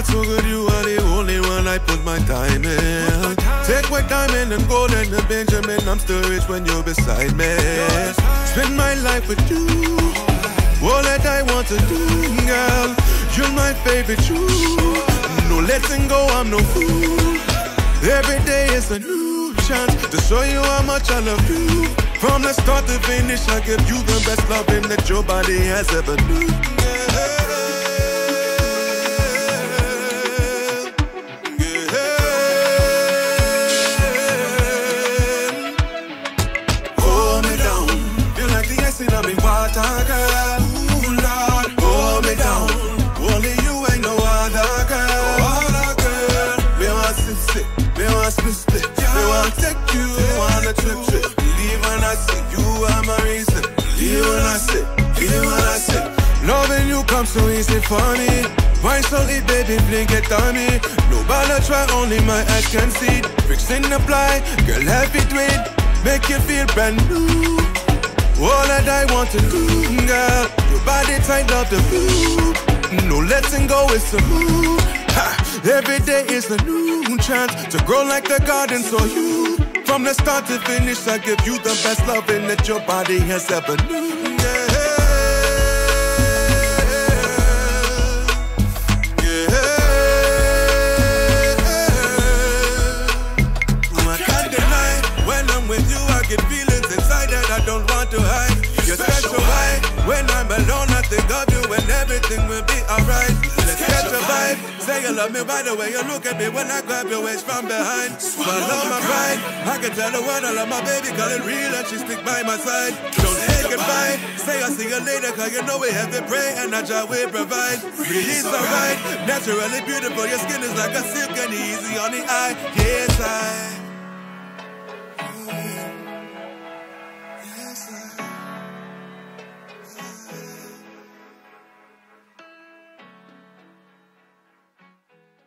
not so good, you are the only one I put my time in. Take my diamond and gold and the Benjamin, I'm still rich when you're beside me. Spend my life with you, all that I want to do, girl. You're my favorite, you. No letting go, I'm no fool. Every day is a new chance to show you how much I love you. From the start to finish, I give you the best loving that your body has ever knew. The on me water, girl. Ooh, Lord, hold me down. Only you ain't no other girl. Other girl. Me want sit sit, me want split split. Me want take you on a trip trip. Believe when I say you are my reason. Believe when I say, believe when I say. Loving you comes so easy for me. Why so it, baby, blink it on me. Nobody try, only my eyes can see. Tricks in apply, girl, have it with. Make you feel brand new. To do, girl. Your body tight up the blue. No letting go, it's a move. Ha, every day is a new chance to grow like the garden. So you, from the start to finish, I give you the best loving that your body has ever known. Yeah. I can't deny when I'm with you, I get feelings inside that I don't want to hide. You're of you and everything will be alright. Let's catch a vibe. Say you love me by the way you look at me when I grab your waist from behind. Follow my pride. I can tell the world I love my baby, call it real and she stick by my side. Don't say goodbye. Say I'll see you later, cause you know we have to pray and I try we provide. Really alright. Naturally beautiful, your skin is like a silk and easy on the eye. Yes, I.